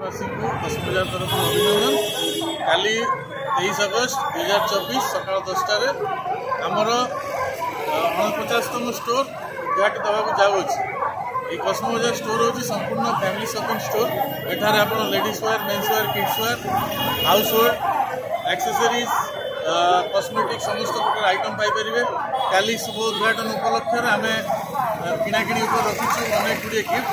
ବାସୀଙ୍କୁ ହସ୍ପିଟାଲ ତରଫରୁ ଅଭିନନ୍ଦନ କାଲି ତେଇଶ ଅଗଷ୍ଟ ଦୁଇ ହଜାର ଚବିଶ ସକାଳ ଦଶଟାରେ ଆମର ଅଣପଚାଶତମ ଷ୍ଟୋର ଯାହାକି ଦେବାକୁ ଯାଉଅଛି এই কসমোজা স্টোর হচ্ছে সম্পূর্ণ ফ্যামিলি সপিং স্টোর এখানে আপনার ladies wear mens wear kids wear house wear accessories cosmetic সমস্ত প্রকার আইটম পাইপারে কালি শুভ উদ্ঘাটন উপলক্ষে আমি କିଣାକିଣି ଉପରେ ରଖିଛୁ ଅନେକ ଗୁଡ଼ିଏ ଗିଫ୍ଟ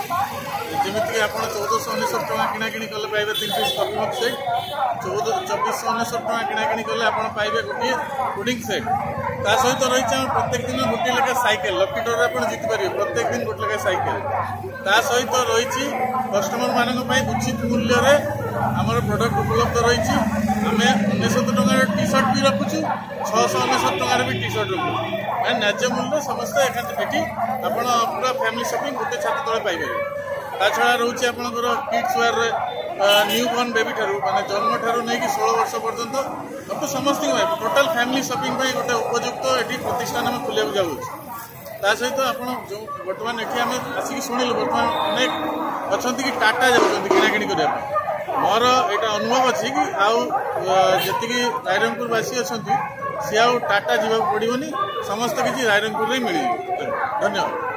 ଯେମିତିକି ଆପଣ ଚଉଦଶହ ଅନେଶ୍ୱତ ଟଙ୍କା କିଣାକିଣି କଲେ ପାଇବେ ତିନି ପିସ୍ କଫି ମକ୍ ସେଟ୍ ଚଉଦ ଚବିଶଶହ ଅନେଶ୍ୱତ ଟଙ୍କା କିଣାକିଣି କଲେ ଆପଣ ପାଇବେ ଗୋଟିଏ ପୁଡ଼ିଂ ସେଟ୍ ତା ସହିତ ରହିଛି ଆମେ ପ୍ରତ୍ୟେକ ଦିନ ଗୋଟିଏ ଲେଖାଏଁ ସାଇକେଲ ଲକି ଡରରେ ଆପଣ ଜିତିପାରିବେ ପ୍ରତ୍ୟେକ ଦିନ ଗୋଟେ ଲେଖାଏଁ ସାଇକେଲ ତା ସହିତ ରହିଛି କଷ୍ଟମରମାନଙ୍କ ପାଇଁ ଉଚିତ ମୂଲ୍ୟରେ ଆମର ପ୍ରଡ଼କ୍ଟ ଉପଲବ୍ଧ ରହିଛି ଆମେ ଅନେଶ୍ୱତ ଟଙ୍କାର ଟି ସାର୍ଟ ବି ରଖୁଛୁ ଛଅଶହ ଅନେଶ୍ୱତ ଟଙ୍କାର ବି ଟି ସାର୍ଟ ରଖୁଛୁ ନ୍ୟାଯ୍ୟ ମୂଲ୍ୟ ସମସ୍ତେ ଏକାଠି ଏଠି ଆପଣ ଆପଣ ପୁରା ଫ୍ୟାମିଲି ସପିଂ ଗୋଟେ ଛାତ ତଳେ ପାଇପାରିବେ ତା ଛଡ଼ା ରହୁଛି ଆପଣଙ୍କର କିଡ୍ସ ୱେୟାରରେ ନ୍ୟୁ ବର୍ନ ବେବି ଠାରୁ ମାନେ ଜନ୍ମଠାରୁ ନେଇକି ଷୋହଳ ବର୍ଷ ପର୍ଯ୍ୟନ୍ତ ଅପ ସମସ୍ତଙ୍କ ପାଇଁ ଟୋଟାଲ୍ ଫ୍ୟାମିଲି ସପିଂ ପାଇଁ ଗୋଟେ ଉପଯୁକ୍ତ ଏଠି ପ୍ରତିଷ୍ଠାନ ଆମେ ଖୋଲିବାକୁ ଯାଉଛୁ ତା ସହିତ ଆପଣ ଯେଉଁ ବର୍ତ୍ତମାନ ଏଠି ଆମେ ଆସିକି ଶୁଣିଲୁ ବର୍ତ୍ତମାନ ଅନେକ ଅଛନ୍ତି କି ଟାଟା ଯାଉଛନ୍ତି କିଣାକିଣି କରିବା ପାଇଁ ମୋର ଏଇଟା ଅନୁଭବ ଅଛି କି ଆଉ ଯେତିକି ରାଇରଙ୍ଗପୁରବାସୀ ଅଛନ୍ତି ସିଏ ଆଉ ଟାଟା ଯିବାକୁ ପଡ଼ିବନି ସମସ୍ତ କିଛି ରାଇରଙ୍ଗପୁରରେ ମିଳିଯିବ ଧନ୍ୟବାଦ